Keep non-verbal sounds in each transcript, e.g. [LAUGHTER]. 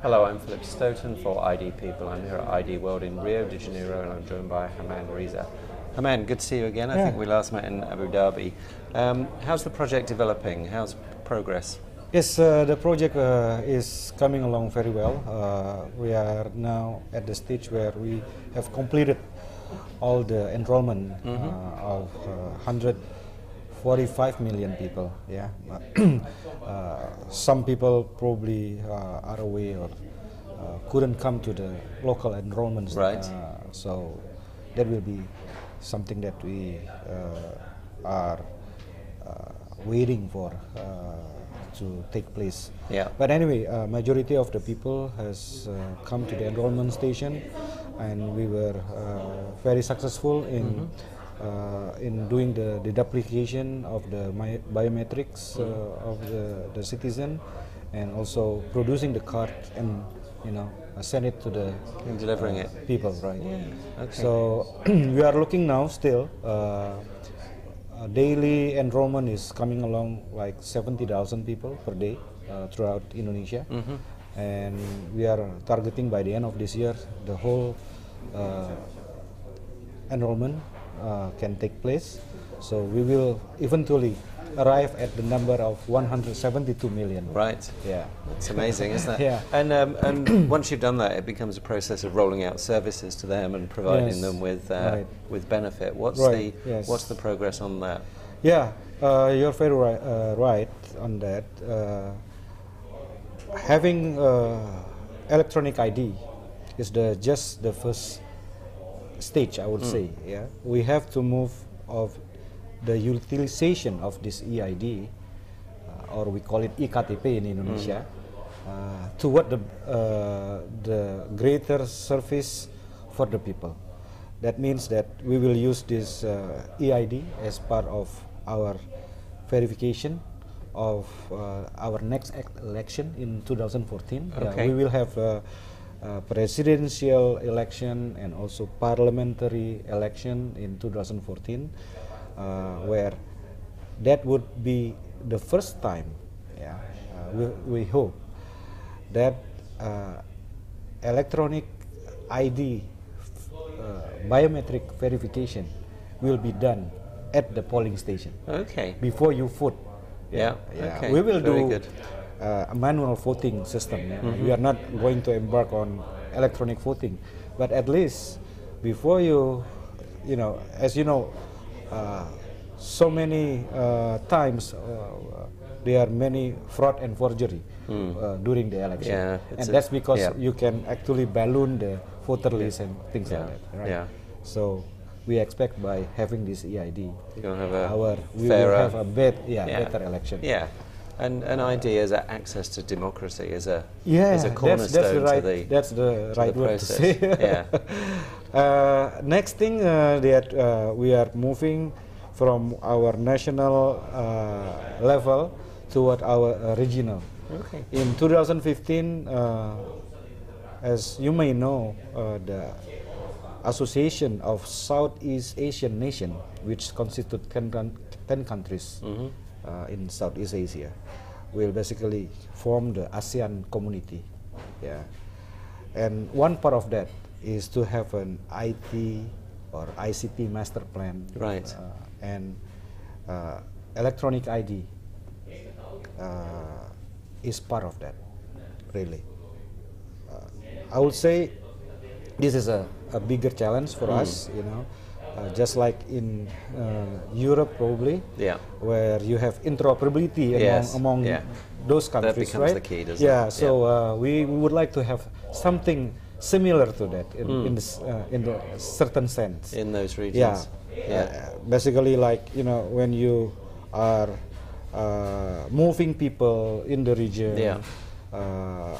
Hello, I'm Philip Stoughton for ID People. I'm here at ID World in Rio de Janeiro and I'm joined by Hamman Riza. Hamman, good to see you again. I yeah. think we last met in Abu Dhabi. Um, how's the project developing? How's progress? Yes, uh, the project uh, is coming along very well. Uh, we are now at the stage where we have completed all the enrollment mm -hmm. of uh, 100 45 million people. Yeah, [CLEARS THROAT] uh, some people probably uh, are away or uh, couldn't come to the local enrollments. Uh, right. so that will be something that we uh, are uh, waiting for to take place. Yeah. But anyway, majority of the people has come to the enrollment station, and we were very successful in. Mm -hmm in doing the, the duplication of the biometrics uh, of the, the citizen, and also producing the card and you know uh, send it to the And delivering uh, it. people, right? yeah. Okay. So [CLEARS THROAT] we are looking now still. Uh, uh, daily enrollment is coming along like 70,000 people per day uh, throughout Indonesia. And we are targeting by the end of this year the whole uh, enrollment uh, can take place. So we will eventually arrive at the number of 172 million. Right. Yeah. It's amazing, isn't it? [LAUGHS] Yeah. And, um, and [CLEARS THROAT] once you've done that, it becomes a process of rolling out services to them and providing Yes, them with, uh, right. with benefit. What's, Right, the, yes. what's the progress on that? Yeah, uh, you're very right, uh, right on that. Uh, having uh, electronic ID is the just the first stage, I would say. Yeah, we have to move of the utilization of this EID, uh, or we call it eKTP in Indonesia, uh, toward the uh, the greater service for the people. That means that we will use this uh, EID as part of our verification of uh, our next ec- election in 2014. Yeah, Okay. we will have a presidential election and also parliamentary election in 2014, uh, where that would be the first time. Yeah, uh, we, we hope that uh, electronic ID uh, biometric verification will be done at the polling station Okay. before you vote. Yeah, okay, We will very do good. Uh, a manual voting system. Mm-hmm. We are not going to embark on electronic voting, but at least before you, you know, as you know, uh, so many uh, times uh, there are many fraud and forgery uh, during the election, Hmm. Yeah, and that's because yeah. you can actually balloon the voter list and things Yeah, like that. Right? yeah. So we expect by having this EID, You're going to have a our we will have a bet, Yeah. better election. Yeah, and an idea as a access to democracy is a Yeah, as a cornerstone that's the right. to the that's the right the word to process. say. Yeah. [LAUGHS] uh, next thing uh, that uh, we are moving from our national uh, level toward our uh, regional. Okay. In 2015, uh, as you may know, uh, the Association of Southeast Asian Nation, which constitute 10, coun- 10 countries uh, in Southeast Asia, will basically form the ASEAN community. Yeah. And one part of that is to have an IT or ICT master plan. Right. uh, and uh, electronic ID uh, is part of that, really. Uh, I would say this is a, a bigger challenge for Hmm. us, you know, uh, just like in uh, Europe probably, Yeah. where you have interoperability among, Yes, among yeah. those That countries, becomes right? the key, doesn't yeah, it? so Uh, we, we would like to have something similar to that in, Hmm. in, this, uh, in a certain sense. in those regions. Yeah. Yeah. Uh, basically, like you know, when you are uh, moving people in the region, Yeah. uh,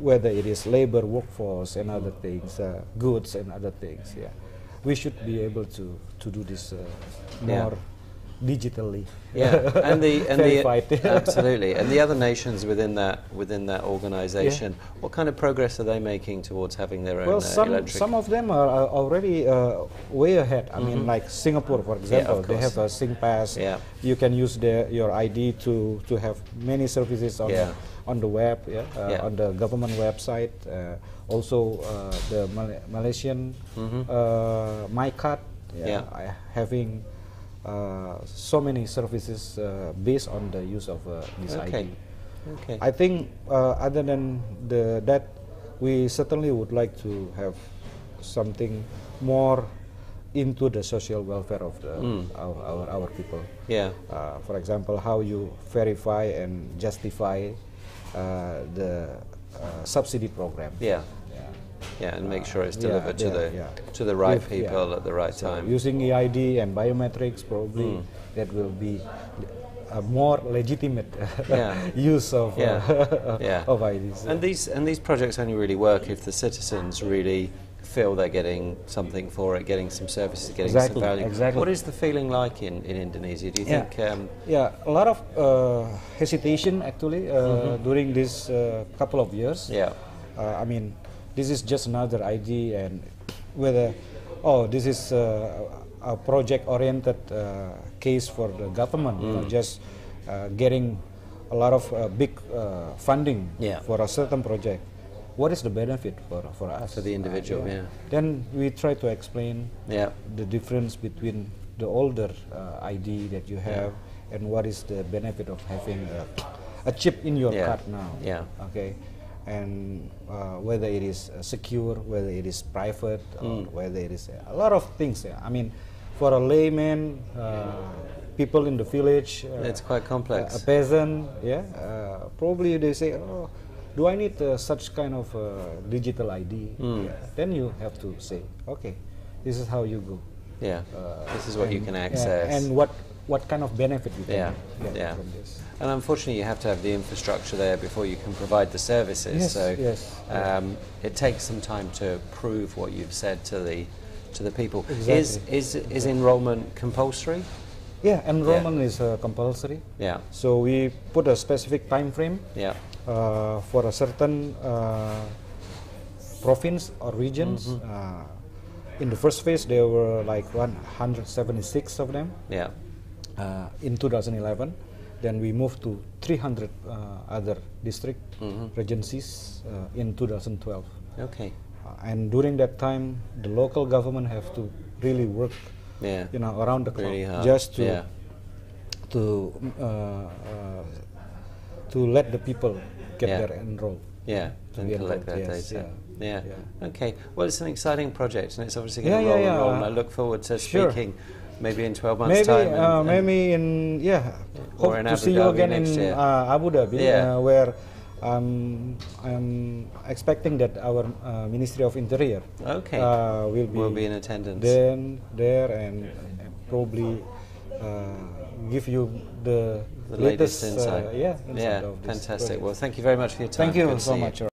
whether it is labor, workforce, and other things, uh, goods and other things, yeah, we should be able to to do this uh, Yeah. Digitally. Yeah, and the [LAUGHS] and the [LAUGHS] absolutely, and the other nations within that within that organisation, what kind of progress are they making towards having their own well, uh, some electric? some of them are, are already uh, way ahead. I mean, like Singapore, for example, they have a SingPass. Yeah. You can use the, your ID to to have many services on Yeah. on the web, yeah, uh, Yeah. on the government website. Uh, also, uh, the Mal- Malaysian uh, MyKad, Mm-hmm. Yeah. Having uh, so many services uh, based on the use of uh, this okay, ID. okay, I think uh, other than the that, we certainly would like to have something more into the social welfare of the, Mm. our, our, our people. yeah, Uh, for example, how you verify and justify uh, the uh, subsidy program. yeah, Yeah. and make sure it's Yeah, delivered to yeah, the yeah. to the right If- people at the right So time. using EID and biometrics, probably Mm. that will be a more legitimate [LAUGHS] [LAUGHS] use of Yeah. uh, [LAUGHS] Yeah. of IDs. And these and these projects only really work if the citizens really feel they're getting something for it, getting some services, getting Exactly, some value. exactly. What is the feeling like in, in Indonesia? Do you Yeah. think? Um, Yeah, a lot of uh, hesitation actually uh, during this uh, couple of years. Yeah, Uh, I mean, this is just another ID, and whether, oh, this is uh, a project-oriented uh, case for the government, you Mm. know, just uh, getting a lot of uh, big uh, funding Yeah. for a certain project. What is the benefit for, for us? For the individual, yeah. Then we try to explain yeah, the difference between the older uh, ID that you have and what is the benefit of having a, a chip in your Yeah. card now. Yeah. Okay. And uh, whether it is uh, secure, whether it is private, or Mm. whether it is a lot of things. yeah. I mean, for a layman, uh, people in the village, uh, it's quite complex. a peasant, yeah, uh, probably they say, oh, do I need uh, such kind of uh, digital ID? Mm. Yeah. Then you have to say, okay, this is how you go. yeah, Uh, this is what you can access. and what what kind of benefit you can Yeah, get yeah. from this. And unfortunately, you have to have the infrastructure there before you can provide the services. Yes, so yes, yeah. um, it takes some time to prove what you've said to the to the people. Is Exactly. is is enrollment compulsory? Yeah, enrollment is uh, compulsory. Yeah, So we put a specific time frame yeah, uh, for a certain uh, province or regions. Mm-hmm. Uh, in the first phase, there were like 176 of them. yeah. Uh, in 2011. Then we moved to 300 uh, other district Mhm. regencies uh, in 2012. Okay. And during that time, the local government have to really work, Yeah. you know, around the clock just to Yeah. to uh, uh, to let the people get Yeah. their enroll. Yeah, To and be collect enrolled, that yes, data. yeah, Yeah. Okay. Well, it's an exciting project, and it's obviously going to roll and roll. And I look forward to sure. speaking maybe in 12 months' Maybe, time. and- uh, and- maybe in yeah. Or Hope in to Abu see you again in uh, Abu Dhabi, Yeah. uh, where um, I'm expecting that our uh, Ministry of Interior Okay. uh, will be Will be in attendance. then there and, and probably uh, give you the, the latest, uh, insight. yeah, insight yeah, fantastic. project. Well, thank you very much for your time. Thank you Good so much.